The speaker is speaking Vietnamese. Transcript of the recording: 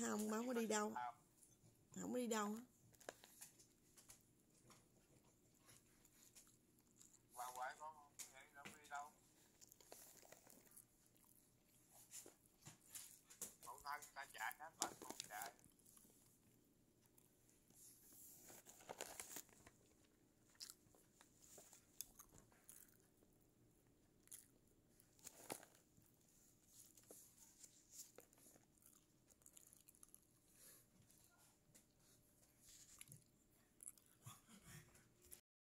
không má không có đi đâu. Không có đi đâu.